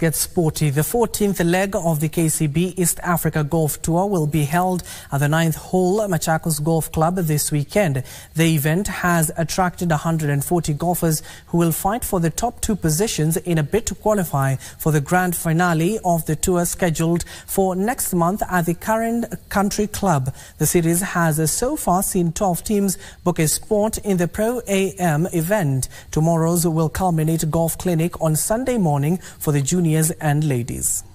get sporty. The 14th leg of the KCB East Africa Golf Tour will be held at the 9th hole Machakos Golf Club this weekend. The event has attracted 140 golfers who will fight for the top two positions in a bid to qualify for the grand finale of the tour scheduled for next month at the Karen country club. The series has so far seen 12 teams book a spot in the Pro AM event. Tomorrow's will culminate golf clinic on Sunday morning for the juniors and ladies.